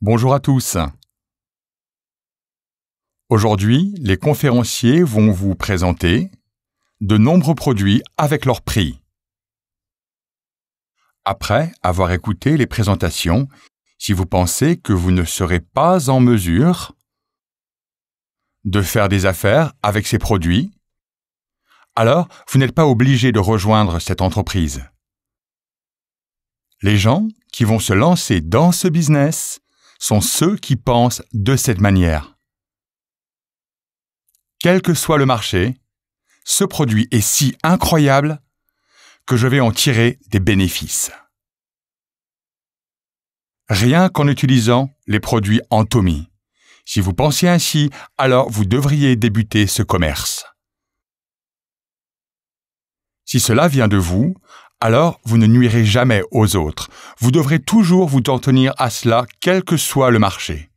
Bonjour à tous. Aujourd'hui, les conférenciers vont vous présenter de nombreux produits avec leur prix. Après avoir écouté les présentations, si vous pensez que vous ne serez pas en mesure de faire des affaires avec ces produits, alors vous n'êtes pas obligé de rejoindre cette entreprise. Les gens qui vont se lancer dans ce business sont ceux qui pensent de cette manière. Quel que soit le marché, ce produit est si incroyable que je vais en tirer des bénéfices. Rien qu'en utilisant les produits Antomy. Si vous pensez ainsi, alors vous devriez débuter ce commerce. Si cela vient de vous, alors vous ne nuirez jamais aux autres. Vous devrez toujours vous en tenir à cela, quel que soit le marché.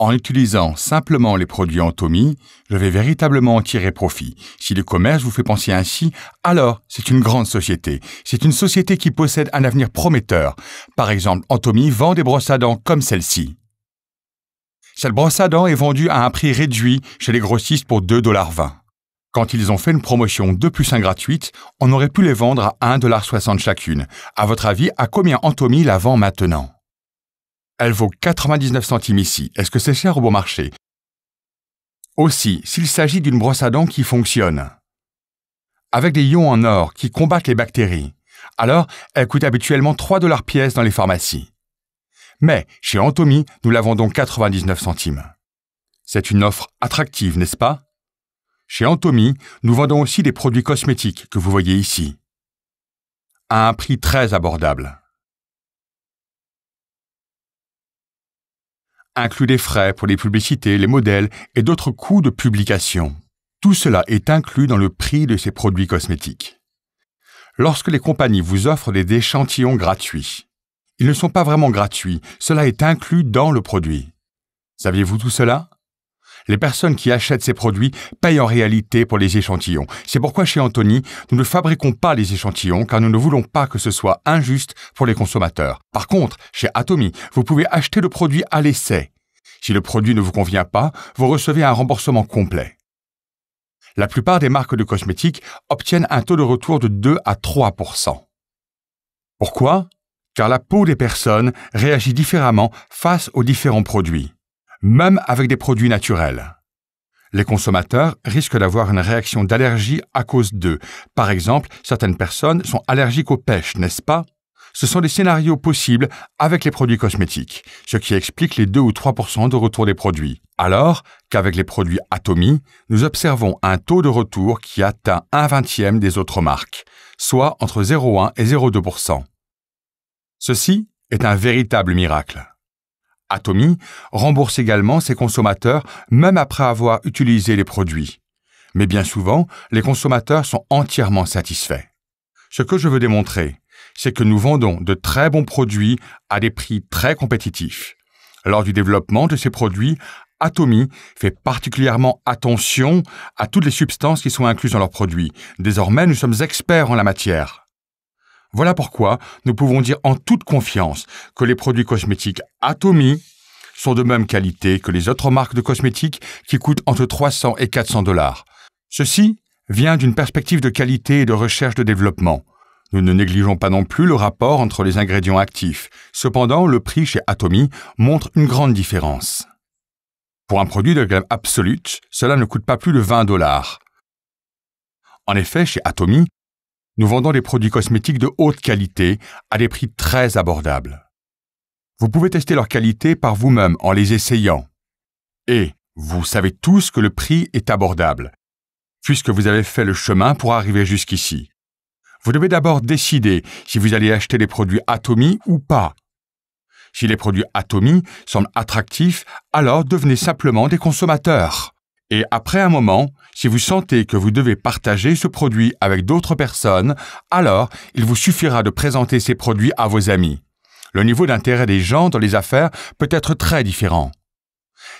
En utilisant simplement les produits Antomy, je vais véritablement en tirer profit. Si le commerce vous fait penser ainsi, alors c'est une grande société. C'est une société qui possède un avenir prometteur. Par exemple, Antomy vend des brosses à dents comme celle-ci. Cette brosse à dents est vendue à un prix réduit chez les grossistes pour 2,20$. Quand ils ont fait une promotion 2 plus 1 gratuite, on aurait pu les vendre à 1,60$ chacune. À votre avis, à combien Antomy la vend maintenant? Elle vaut 99 centimes ici. Est-ce que c'est cher au bon marché? Aussi, s'il s'agit d'une brosse à dents qui fonctionne, avec des ions en or qui combattent les bactéries, alors elle coûte habituellement 3 dollars pièce dans les pharmacies. Mais chez Antomy, nous la vendons 99 centimes. C'est une offre attractive, n'est-ce pas? Chez Antomy, nous vendons aussi des produits cosmétiques que vous voyez ici, à un prix très abordable. Inclus des frais pour les publicités, les modèles et d'autres coûts de publication. Tout cela est inclus dans le prix de ces produits cosmétiques. Lorsque les compagnies vous offrent des échantillons gratuits, ils ne sont pas vraiment gratuits, cela est inclus dans le produit. Saviez-vous tout cela? Les personnes qui achètent ces produits payent en réalité pour les échantillons. C'est pourquoi chez Anthony, nous ne fabriquons pas les échantillons car nous ne voulons pas que ce soit injuste pour les consommateurs. Par contre, chez Atomy, vous pouvez acheter le produit à l'essai. Si le produit ne vous convient pas, vous recevez un remboursement complet. La plupart des marques de cosmétiques obtiennent un taux de retour de 2 à 3% Pourquoi? Car la peau des personnes réagit différemment face aux différents produits même avec des produits naturels. Les consommateurs risquent d'avoir une réaction d'allergie à cause d'eux. Par exemple, certaines personnes sont allergiques aux pêches, n'est-ce pas? Ce sont des scénarios possibles avec les produits cosmétiques, ce qui explique les 2 ou 3% de retour des produits. Alors qu'avec les produits Atomy, nous observons un taux de retour qui atteint un vingtième des autres marques, soit entre 0,1 et 0,2% Ceci est un véritable miracle. Atomy rembourse également ses consommateurs même après avoir utilisé les produits. Mais bien souvent, les consommateurs sont entièrement satisfaits. Ce que je veux démontrer, c'est que nous vendons de très bons produits à des prix très compétitifs. Lors du développement de ces produits, Atomy fait particulièrement attention à toutes les substances qui sont incluses dans leurs produits. Désormais, nous sommes experts en la matière. Voilà pourquoi nous pouvons dire en toute confiance que les produits cosmétiques Atomy sont de même qualité que les autres marques de cosmétiques qui coûtent entre 300 et 400 dollars. Ceci vient d'une perspective de qualité et de recherche de développement. Nous ne négligeons pas non plus le rapport entre les ingrédients actifs. Cependant, le prix chez Atomy montre une grande différence. Pour un produit de gamme absolue, cela ne coûte pas plus de 20 dollars. En effet, chez Atomy, nous vendons des produits cosmétiques de haute qualité à des prix très abordables. Vous pouvez tester leur qualité par vous-même en les essayant. Et vous savez tous que le prix est abordable, puisque vous avez fait le chemin pour arriver jusqu'ici. Vous devez d'abord décider si vous allez acheter les produits Atomy ou pas. Si les produits Atomy semblent attractifs, alors devenez simplement des consommateurs. Et après un moment, si vous sentez que vous devez partager ce produit avec d'autres personnes, alors il vous suffira de présenter ces produits à vos amis. Le niveau d'intérêt des gens dans les affaires peut être très différent.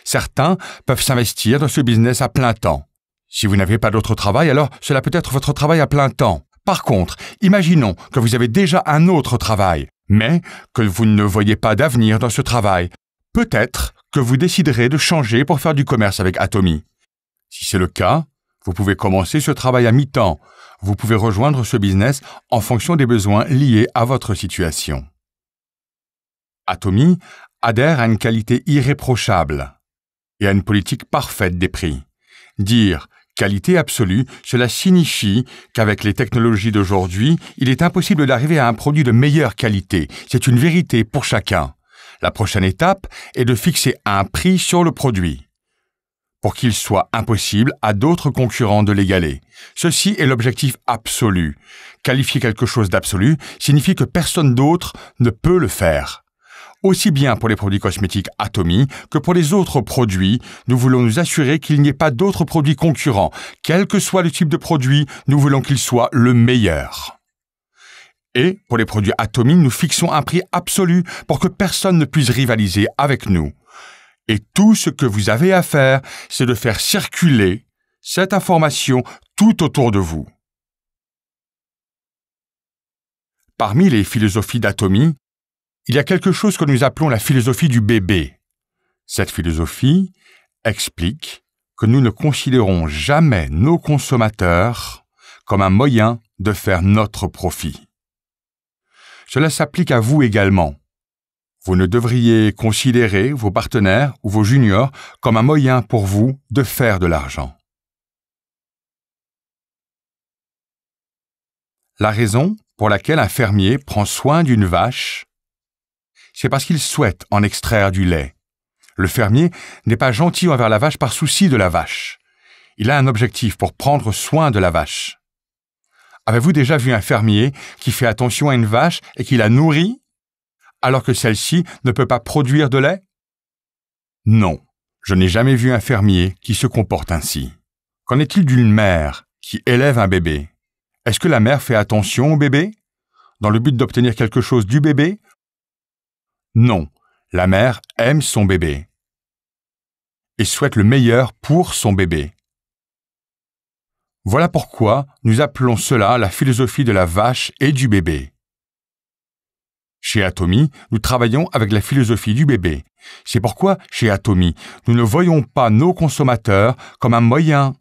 Certains peuvent s'investir dans ce business à plein temps. Si vous n'avez pas d'autre travail, alors cela peut être votre travail à plein temps. Par contre, imaginons que vous avez déjà un autre travail. mais que vous ne voyez pas d'avenir dans ce travail. Peut-être que vous déciderez de changer pour faire du commerce avec Atomy. Si c'est le cas, vous pouvez commencer ce travail à mi-temps. Vous pouvez rejoindre ce business en fonction des besoins liés à votre situation. Atomy adhère à une qualité irréprochable et à une politique parfaite des prix. Dire qualité absolue, cela signifie qu'avec les technologies d'aujourd'hui, il est impossible d'arriver à un produit de meilleure qualité. C'est une vérité pour chacun. La prochaine étape est de fixer un prix sur le produit pour qu'il soit impossible à d'autres concurrents de l'égaler. Ceci est l'objectif absolu. Qualifier quelque chose d'absolu signifie que personne d'autre ne peut le faire. Aussi bien pour les produits cosmétiques Atomy que pour les autres produits, nous voulons nous assurer qu'il n'y ait pas d'autres produits concurrents. Quel que soit le type de produit, nous voulons qu'il soit le meilleur. Et pour les produits Atomy, nous fixons un prix absolu pour que personne ne puisse rivaliser avec nous. Et tout ce que vous avez à faire, c'est de faire circuler cette information tout autour de vous. Parmi les philosophies d'Atomy, il y a quelque chose que nous appelons la philosophie du bébé. Cette philosophie explique que nous ne considérons jamais nos consommateurs comme un moyen de faire notre profit. Cela s'applique à vous également. Vous ne devriez considérer vos partenaires ou vos juniors comme un moyen pour vous de faire de l'argent. La raison pour laquelle un fermier prend soin d'une vache, c'est parce qu'il souhaite en extraire du lait. Le fermier n'est pas gentil envers la vache par souci de la vache. Il a un objectif pour prendre soin de la vache. Avez-vous déjà vu un fermier qui fait attention à une vache et qui la nourrit? Alors que celle-ci ne peut pas produire de lait? Non, je n'ai jamais vu un fermier qui se comporte ainsi. Qu'en est-il d'une mère qui élève un bébé? Est-ce que la mère fait attention au bébé? Dans le but d'obtenir quelque chose du bébé? Non, la mère aime son bébé et souhaite le meilleur pour son bébé. Voilà pourquoi nous appelons cela la philosophie de la vache et du bébé. Chez Atomy, nous travaillons avec la philosophie du bébé. C'est pourquoi, chez Atomy, nous ne voyons pas nos consommateurs comme un moyen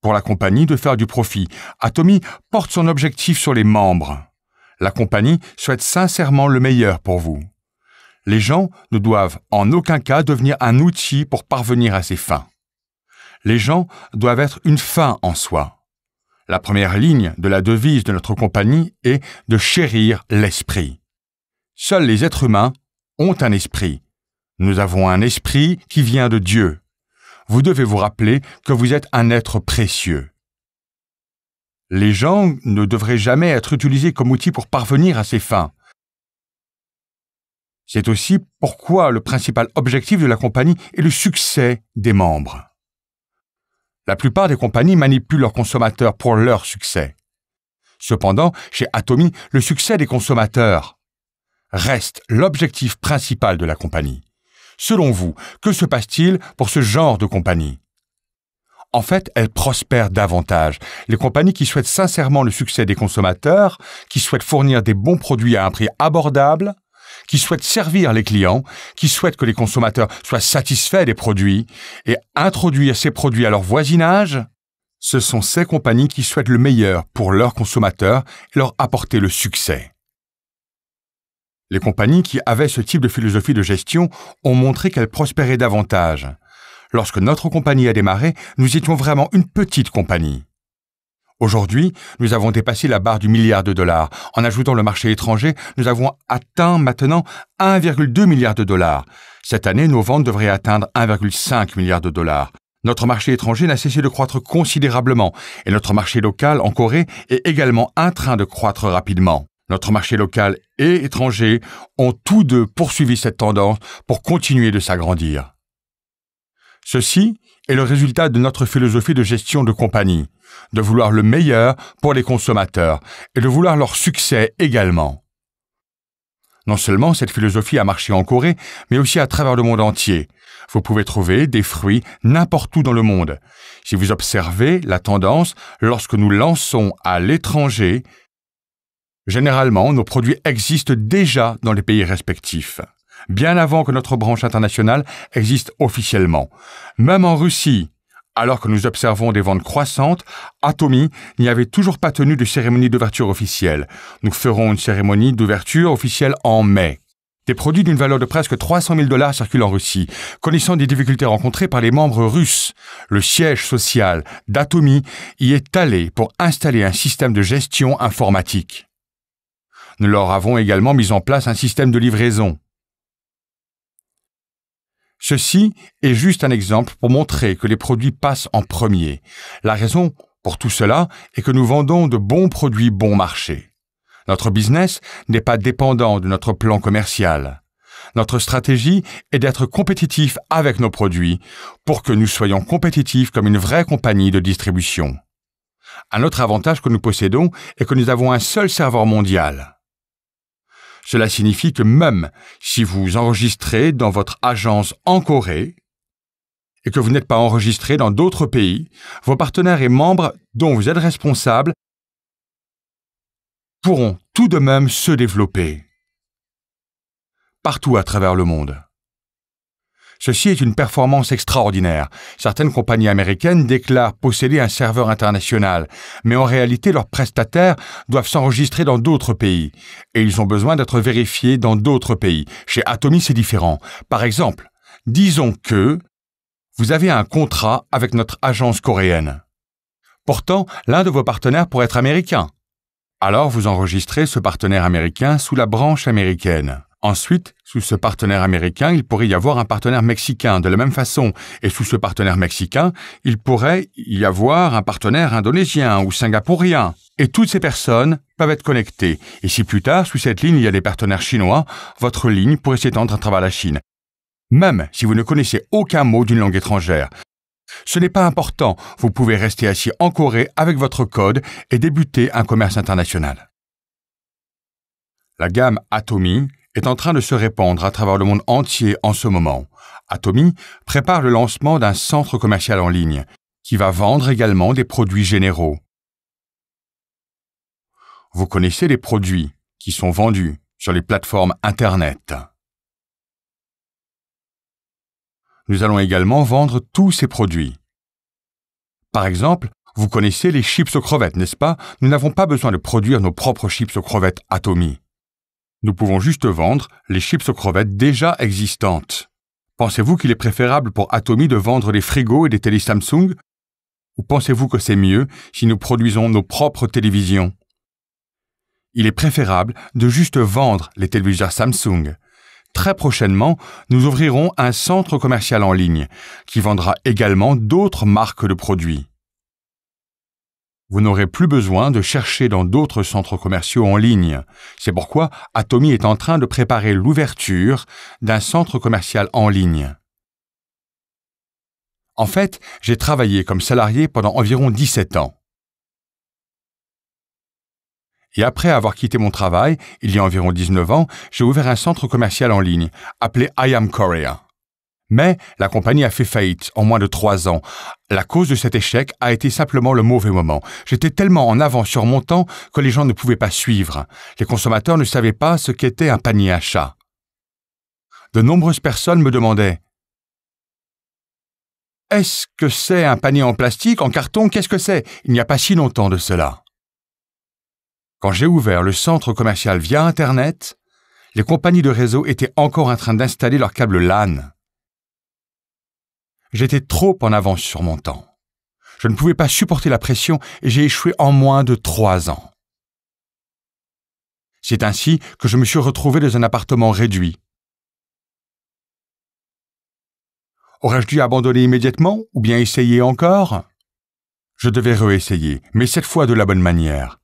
pour la compagnie de faire du profit. Atomy porte son objectif sur les membres. La compagnie souhaite sincèrement le meilleur pour vous. Les gens ne doivent en aucun cas devenir un outil pour parvenir à ses fins. Les gens doivent être une fin en soi. La première ligne de la devise de notre compagnie est de chérir l'esprit. Seuls les êtres humains ont un esprit. Nous avons un esprit qui vient de Dieu. Vous devez vous rappeler que vous êtes un être précieux. Les gens ne devraient jamais être utilisés comme outil pour parvenir à ses fins. C'est aussi pourquoi le principal objectif de la compagnie est le succès des membres. La plupart des compagnies manipulent leurs consommateurs pour leur succès. Cependant, chez Atomy, le succès des consommateurs reste l'objectif principal de la compagnie. Selon vous, que se passe-t-il pour ce genre de compagnie? En fait, elle prospère davantage. Les compagnies qui souhaitent sincèrement le succès des consommateurs, qui souhaitent fournir des bons produits à un prix abordable, qui souhaitent servir les clients, qui souhaitent que les consommateurs soient satisfaits des produits et introduire ces produits à leur voisinage, ce sont ces compagnies qui souhaitent le meilleur pour leurs consommateurs et leur apporter le succès. Les compagnies qui avaient ce type de philosophie de gestion ont montré qu'elles prospéraient davantage. Lorsque notre compagnie a démarré, nous étions vraiment une petite compagnie. Aujourd'hui, nous avons dépassé la barre du milliard de dollars. En ajoutant le marché étranger, nous avons atteint maintenant 1,2 milliard de dollars. Cette année, nos ventes devraient atteindre 1,5 milliard de dollars. Notre marché étranger n'a cessé de croître considérablement et notre marché local en Corée est également en train de croître rapidement. Notre marché local et étranger ont tous deux poursuivi cette tendance pour continuer de s'agrandir. Ceci est le résultat de notre philosophie de gestion de compagnie, de vouloir le meilleur pour les consommateurs et de vouloir leur succès également. Non seulement cette philosophie a marché en Corée, mais aussi à travers le monde entier. Vous pouvez trouver des fruits n'importe où dans le monde. Si vous observez la tendance, lorsque nous lançons à l'étranger Généralement, nos produits existent déjà dans les pays respectifs, bien avant que notre branche internationale existe officiellement. Même en Russie, alors que nous observons des ventes croissantes, Atomy n'y avait toujours pas tenu de cérémonie d'ouverture officielle. Nous ferons une cérémonie d'ouverture officielle en mai. Des produits d'une valeur de presque 300 000 dollars circulent en Russie. Connaissant des difficultés rencontrées par les membres russes, le siège social d'Atomy y est allé pour installer un système de gestion informatique. Nous leur avons également mis en place un système de livraison. Ceci est juste un exemple pour montrer que les produits passent en premier. La raison pour tout cela est que nous vendons de bons produits bon marché. Notre business n'est pas dépendant de notre plan commercial. Notre stratégie est d'être compétitif avec nos produits pour que nous soyons compétitifs comme une vraie compagnie de distribution. Un autre avantage que nous possédons est que nous avons un seul serveur mondial. Cela signifie que même si vous enregistrez dans votre agence en Corée et que vous n'êtes pas enregistré dans d'autres pays, vos partenaires et membres dont vous êtes responsable pourront tout de même se développer partout à travers le monde. Ceci est une performance extraordinaire. Certaines compagnies américaines déclarent posséder un serveur international, mais en réalité leurs prestataires doivent s'enregistrer dans d'autres pays, et ils ont besoin d'être vérifiés dans d'autres pays. Chez Atomy, c'est différent. Par exemple, disons que vous avez un contrat avec notre agence coréenne. Pourtant, l'un de vos partenaires pourrait être américain. Alors vous enregistrez ce partenaire américain sous la branche américaine. Ensuite, sous ce partenaire américain, il pourrait y avoir un partenaire mexicain de la même façon, et sous ce partenaire mexicain, il pourrait y avoir un partenaire indonésien ou singapourien. Et toutes ces personnes peuvent être connectées. Et si plus tard, sous cette ligne, il y a des partenaires chinois, votre ligne pourrait s'étendre à travers la Chine. Même si vous ne connaissez aucun mot d'une langue étrangère. Ce n'est pas important, vous pouvez rester assis en Corée avec votre code et débuter un commerce international. La gamme Atomy est en train de se répandre à travers le monde entier en ce moment. Atomy prépare le lancement d'un centre commercial en ligne qui va vendre également des produits généraux. Vous connaissez les produits qui sont vendus sur les plateformes Internet. Nous allons également vendre tous ces produits. Par exemple, vous connaissez les chips aux crevettes, n'est-ce pas? Nous n'avons pas besoin de produire nos propres chips aux crevettes Atomy. Nous pouvons juste vendre les chips aux crevettes déjà existantes. Pensez-vous qu'il est préférable pour Atomy de vendre des frigos et des télé Samsung? Ou pensez-vous que c'est mieux si nous produisons nos propres télévisions? Il est préférable de juste vendre les téléviseurs Samsung. Très prochainement, nous ouvrirons un centre commercial en ligne qui vendra également d'autres marques de produits vous n'aurez plus besoin de chercher dans d'autres centres commerciaux en ligne. C'est pourquoi Atomy est en train de préparer l'ouverture d'un centre commercial en ligne. En fait, j'ai travaillé comme salarié pendant environ 17 ans. Et après avoir quitté mon travail, il y a environ 19 ans, j'ai ouvert un centre commercial en ligne, appelé I Am Korea. Mais la compagnie a fait faillite en moins de trois ans. La cause de cet échec a été simplement le mauvais moment. J'étais tellement en avant sur mon temps que les gens ne pouvaient pas suivre. Les consommateurs ne savaient pas ce qu'était un panier à chat. De nombreuses personnes me demandaient Est-ce que c'est un panier en plastique, en carton? Qu'est-ce que c'est? Il n'y a pas si longtemps de cela. Quand j'ai ouvert le centre commercial via Internet, les compagnies de réseau étaient encore en train d'installer leurs câbles LAN. J'étais trop en avance sur mon temps. Je ne pouvais pas supporter la pression et j'ai échoué en moins de trois ans. C'est ainsi que je me suis retrouvé dans un appartement réduit. Aurais-je dû abandonner immédiatement ou bien essayer encore? Je devais réessayer, mais cette fois de la bonne manière.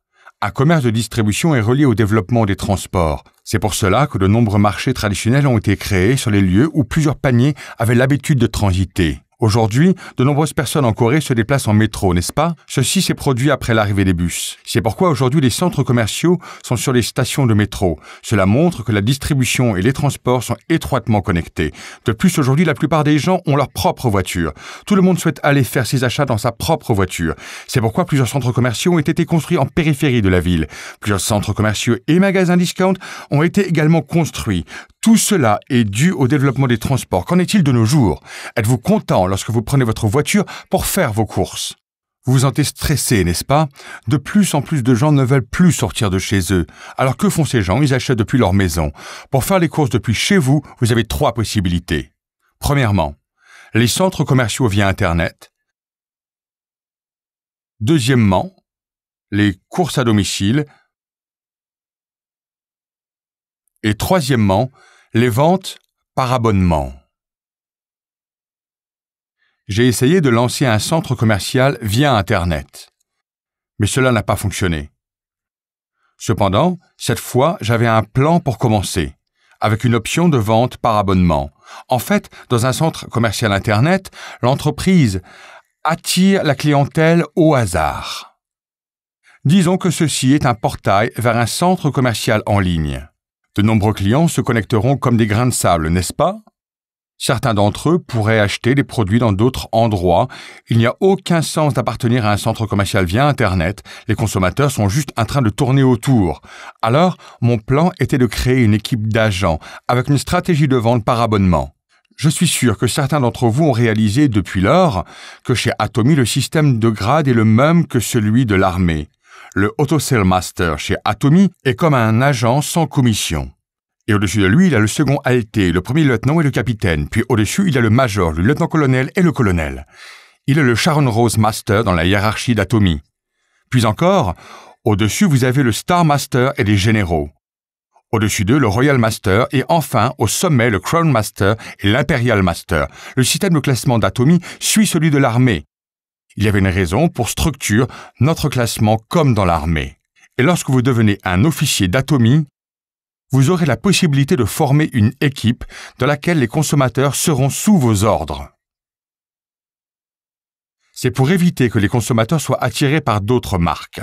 Un commerce de distribution est relié au développement des transports. C'est pour cela que de nombreux marchés traditionnels ont été créés sur les lieux où plusieurs paniers avaient l'habitude de transiter. Aujourd'hui, de nombreuses personnes en Corée se déplacent en métro, n'est-ce pas? Ceci s'est produit après l'arrivée des bus. C'est pourquoi aujourd'hui les centres commerciaux sont sur les stations de métro. Cela montre que la distribution et les transports sont étroitement connectés. De plus, aujourd'hui, la plupart des gens ont leur propre voiture. Tout le monde souhaite aller faire ses achats dans sa propre voiture. C'est pourquoi plusieurs centres commerciaux ont été construits en périphérie de la ville. Plusieurs centres commerciaux et magasins discount ont été également construits. Tout cela est dû au développement des transports. Qu'en est-il de nos jours? Êtes-vous content lorsque vous prenez votre voiture pour faire vos courses? Vous vous sentez stressé, n'est-ce pas? De plus en plus de gens ne veulent plus sortir de chez eux. Alors que font ces gens? Ils achètent depuis leur maison. Pour faire les courses depuis chez vous, vous avez trois possibilités. Premièrement, les centres commerciaux via Internet. Deuxièmement, les courses à domicile. Et troisièmement, les ventes par abonnement. J'ai essayé de lancer un centre commercial via Internet. Mais cela n'a pas fonctionné. Cependant, cette fois, j'avais un plan pour commencer, avec une option de vente par abonnement. En fait, dans un centre commercial Internet, l'entreprise attire la clientèle au hasard. Disons que ceci est un portail vers un centre commercial en ligne. De nombreux clients se connecteront comme des grains de sable, n'est-ce pas? Certains d'entre eux pourraient acheter des produits dans d'autres endroits. Il n'y a aucun sens d'appartenir à un centre commercial via Internet. Les consommateurs sont juste en train de tourner autour. Alors, mon plan était de créer une équipe d'agents avec une stratégie de vente par abonnement. Je suis sûr que certains d'entre vous ont réalisé depuis lors que chez Atomy le système de grade est le même que celui de l'armée le Auto Master chez Atomy est comme un agent sans commission. Et au-dessus de lui, il a le second ALT, le premier lieutenant et le capitaine. Puis au-dessus, il a le major, le lieutenant-colonel et le colonel. Il est le Sharon Rose Master dans la hiérarchie d'Atomy. Puis encore, au-dessus, vous avez le Star Master et les généraux. Au-dessus d'eux, le Royal Master et enfin, au sommet, le Crown Master et l'Imperial Master. Le système de classement d'Atomy suit celui de l'armée. Il y avait une raison pour structure notre classement comme dans l'armée. Et lorsque vous devenez un officier d'atomie, vous aurez la possibilité de former une équipe dans laquelle les consommateurs seront sous vos ordres. C'est pour éviter que les consommateurs soient attirés par d'autres marques.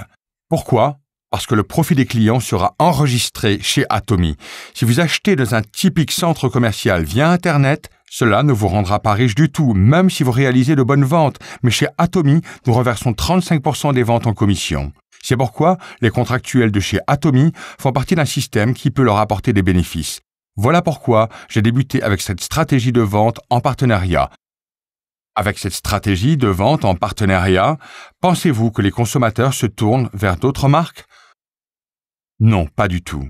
Pourquoi? Parce que le profit des clients sera enregistré chez Atomy. Si vous achetez dans un typique centre commercial via Internet, cela ne vous rendra pas riche du tout, même si vous réalisez de bonnes ventes, mais chez Atomy, nous reversons 35% des ventes en commission. C'est pourquoi les contractuels de chez Atomy font partie d'un système qui peut leur apporter des bénéfices. Voilà pourquoi j'ai débuté avec cette stratégie de vente en partenariat. Avec cette stratégie de vente en partenariat, pensez-vous que les consommateurs se tournent vers d'autres marques? Non, pas du tout.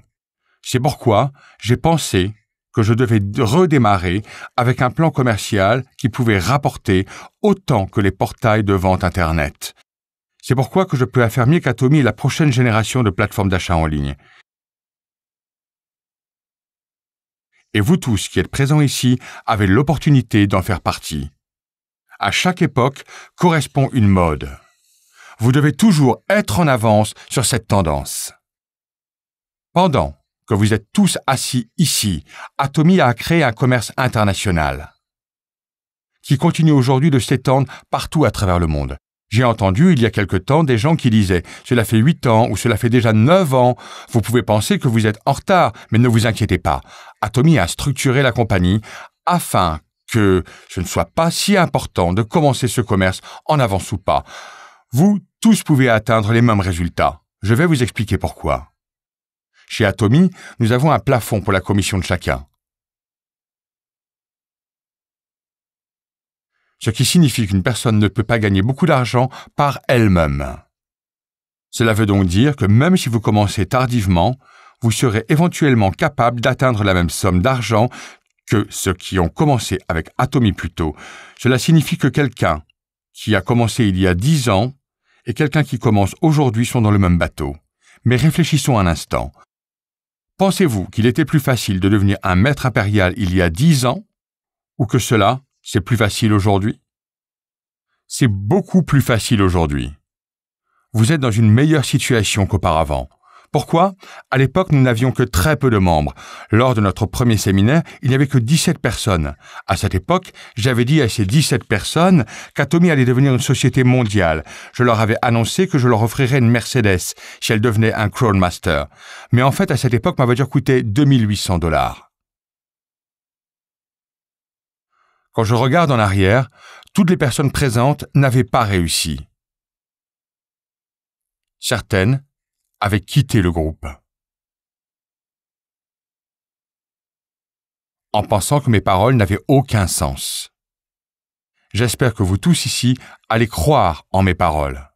C'est pourquoi j'ai pensé que je devais redémarrer avec un plan commercial qui pouvait rapporter autant que les portails de vente Internet. C'est pourquoi que je peux affirmer qu'Atomy est la prochaine génération de plateformes d'achat en ligne. Et vous tous qui êtes présents ici avez l'opportunité d'en faire partie. À chaque époque correspond une mode. Vous devez toujours être en avance sur cette tendance. Pendant que vous êtes tous assis ici, Atomy a créé un commerce international qui continue aujourd'hui de s'étendre partout à travers le monde. J'ai entendu il y a quelque temps des gens qui disaient Cela fait huit ans ou cela fait déjà neuf ans. Vous pouvez penser que vous êtes en retard, mais ne vous inquiétez pas. Atomy a structuré la compagnie afin que ce ne soit pas si important de commencer ce commerce en avance ou pas. Vous tous pouvez atteindre les mêmes résultats. Je vais vous expliquer pourquoi. Chez Atomy, nous avons un plafond pour la commission de chacun. Ce qui signifie qu'une personne ne peut pas gagner beaucoup d'argent par elle-même. Cela veut donc dire que même si vous commencez tardivement, vous serez éventuellement capable d'atteindre la même somme d'argent que ceux qui ont commencé avec Atomy plus tôt. Cela signifie que quelqu'un qui a commencé il y a dix ans et quelqu'un qui commence aujourd'hui sont dans le même bateau. Mais réfléchissons un instant. Pensez-vous qu'il était plus facile de devenir un maître impérial il y a dix ans ou que cela, c'est plus facile aujourd'hui? C'est beaucoup plus facile aujourd'hui. Vous êtes dans une meilleure situation qu'auparavant. Pourquoi? À l'époque, nous n'avions que très peu de membres. Lors de notre premier séminaire, il n'y avait que 17 personnes. À cette époque, j'avais dit à ces 17 personnes qu'Atomy allait devenir une société mondiale. Je leur avais annoncé que je leur offrirais une Mercedes si elle devenait un Crown Master. Mais en fait, à cette époque, ma voiture coûtait 2800 dollars. Quand je regarde en arrière, toutes les personnes présentes n'avaient pas réussi. Certaines avait quitté le groupe. En pensant que mes paroles n'avaient aucun sens. J'espère que vous tous ici allez croire en mes paroles.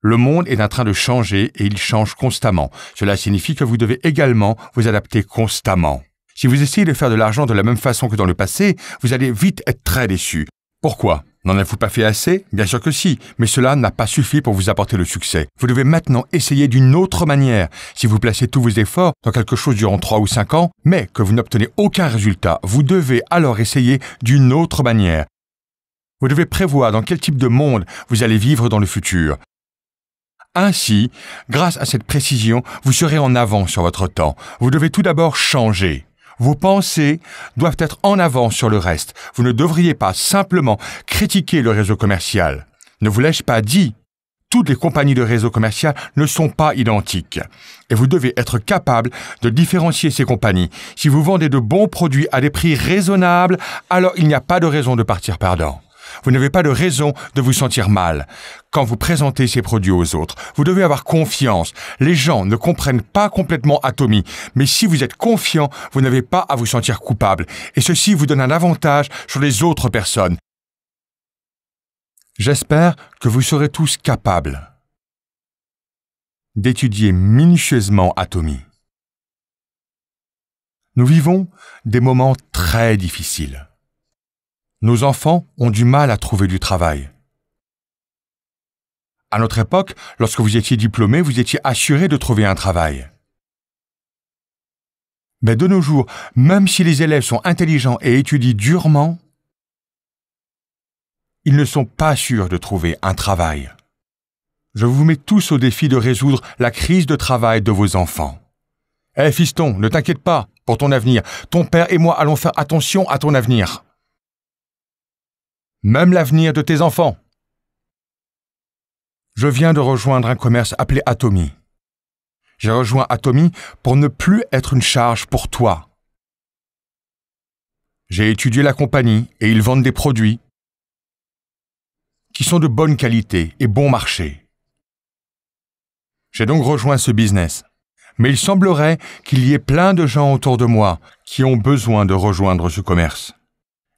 Le monde est en train de changer et il change constamment. Cela signifie que vous devez également vous adapter constamment. Si vous essayez de faire de l'argent de la même façon que dans le passé, vous allez vite être très déçu. Pourquoi? N'en avez-vous pas fait assez? Bien sûr que si, mais cela n'a pas suffi pour vous apporter le succès. Vous devez maintenant essayer d'une autre manière. Si vous placez tous vos efforts dans quelque chose durant 3 ou 5 ans, mais que vous n'obtenez aucun résultat, vous devez alors essayer d'une autre manière. Vous devez prévoir dans quel type de monde vous allez vivre dans le futur. Ainsi, grâce à cette précision, vous serez en avant sur votre temps. Vous devez tout d'abord changer. Vos pensées doivent être en avant sur le reste. Vous ne devriez pas simplement critiquer le réseau commercial. Ne vous l'ai-je pas dit? Toutes les compagnies de réseau commercial ne sont pas identiques. Et vous devez être capable de différencier ces compagnies. Si vous vendez de bons produits à des prix raisonnables, alors il n'y a pas de raison de partir perdant. Vous n'avez pas de raison de vous sentir mal. Quand vous présentez ces produits aux autres, vous devez avoir confiance. Les gens ne comprennent pas complètement Atomy, mais si vous êtes confiant, vous n'avez pas à vous sentir coupable. Et ceci vous donne un avantage sur les autres personnes. J'espère que vous serez tous capables d'étudier minutieusement Atomy. Nous vivons des moments très difficiles. Nos enfants ont du mal à trouver du travail. À notre époque, lorsque vous étiez diplômé, vous étiez assuré de trouver un travail. Mais de nos jours, même si les élèves sont intelligents et étudient durement, ils ne sont pas sûrs de trouver un travail. Je vous mets tous au défi de résoudre la crise de travail de vos enfants. Eh fiston, ne t'inquiète pas pour ton avenir. Ton père et moi allons faire attention à ton avenir même l'avenir de tes enfants. Je viens de rejoindre un commerce appelé Atomy. J'ai rejoint Atomy pour ne plus être une charge pour toi. J'ai étudié la compagnie et ils vendent des produits qui sont de bonne qualité et bon marché. J'ai donc rejoint ce business. Mais il semblerait qu'il y ait plein de gens autour de moi qui ont besoin de rejoindre ce commerce.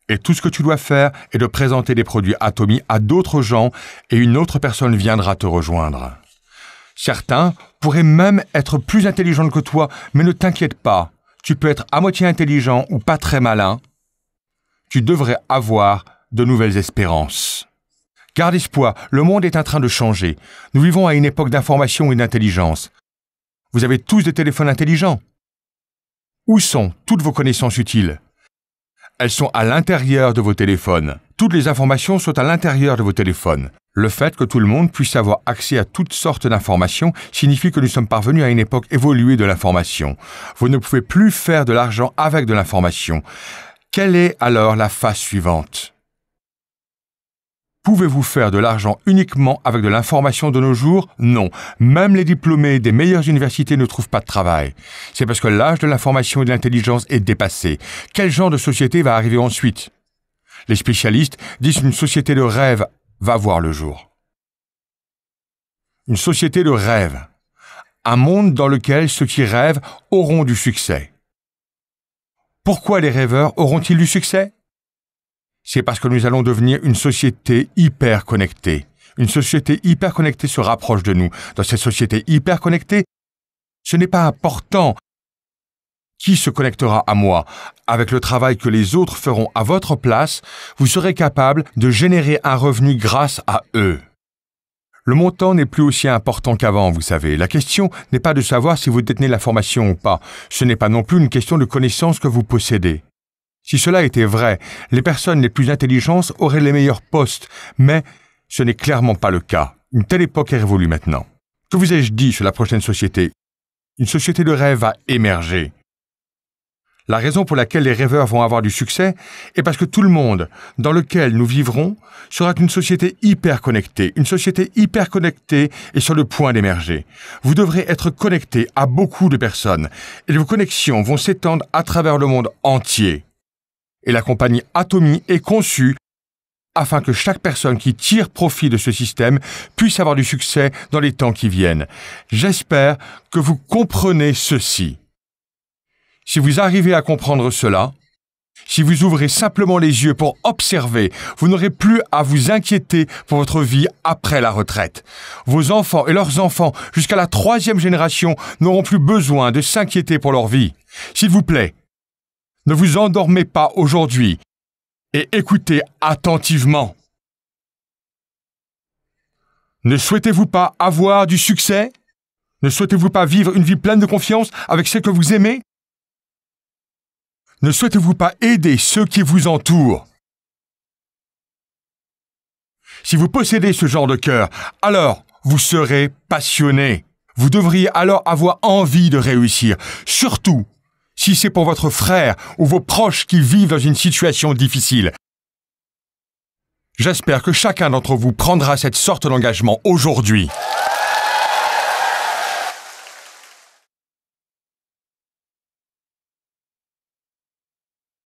Et tout ce que tu dois faire est de présenter des produits Atomy à d'autres gens et une autre personne viendra te rejoindre. Certains pourraient même être plus intelligents que toi, mais ne t'inquiète pas, tu peux être à moitié intelligent ou pas très malin. Tu devrais avoir de nouvelles espérances. Garde espoir, le monde est en train de changer. Nous vivons à une époque d'information et d'intelligence. Vous avez tous des téléphones intelligents. Où sont toutes vos connaissances utiles? Elles sont à l'intérieur de vos téléphones. Toutes les informations sont à l'intérieur de vos téléphones. Le fait que tout le monde puisse avoir accès à toutes sortes d'informations signifie que nous sommes parvenus à une époque évoluée de l'information. Vous ne pouvez plus faire de l'argent avec de l'information. Quelle est alors la phase suivante? Pouvez-vous faire de l'argent uniquement avec de l'information de nos jours? Non. Même les diplômés des meilleures universités ne trouvent pas de travail. C'est parce que l'âge de l'information et de l'intelligence est dépassé. Quel genre de société va arriver ensuite? Les spécialistes disent qu'une société de rêve va voir le jour. Une société de rêve. Un monde dans lequel ceux qui rêvent auront du succès. Pourquoi les rêveurs auront-ils du succès? C'est parce que nous allons devenir une société hyper connectée. Une société hyper connectée se rapproche de nous. Dans cette société hyper connectée, ce n'est pas important qui se connectera à moi. Avec le travail que les autres feront à votre place, vous serez capable de générer un revenu grâce à eux. Le montant n'est plus aussi important qu'avant, vous savez. La question n'est pas de savoir si vous détenez l'information ou pas. Ce n'est pas non plus une question de connaissance que vous possédez. Si cela était vrai, les personnes les plus intelligentes auraient les meilleurs postes, mais ce n'est clairement pas le cas. Une telle époque est révolue maintenant. Que vous ai-je dit sur la prochaine société? Une société de rêve va émerger. La raison pour laquelle les rêveurs vont avoir du succès est parce que tout le monde dans lequel nous vivrons sera une société hyper connectée, une société hyper connectée et sur le point d'émerger. Vous devrez être connecté à beaucoup de personnes et vos connexions vont s'étendre à travers le monde entier. Et la compagnie Atomy est conçue afin que chaque personne qui tire profit de ce système puisse avoir du succès dans les temps qui viennent. J'espère que vous comprenez ceci. Si vous arrivez à comprendre cela, si vous ouvrez simplement les yeux pour observer, vous n'aurez plus à vous inquiéter pour votre vie après la retraite. Vos enfants et leurs enfants, jusqu'à la troisième génération, n'auront plus besoin de s'inquiéter pour leur vie. S'il vous plaît, ne vous endormez pas aujourd'hui et écoutez attentivement. Ne souhaitez-vous pas avoir du succès? Ne souhaitez-vous pas vivre une vie pleine de confiance avec ceux que vous aimez? Ne souhaitez-vous pas aider ceux qui vous entourent? Si vous possédez ce genre de cœur, alors vous serez passionné. Vous devriez alors avoir envie de réussir, surtout si c'est pour votre frère ou vos proches qui vivent dans une situation difficile. J'espère que chacun d'entre vous prendra cette sorte d'engagement aujourd'hui.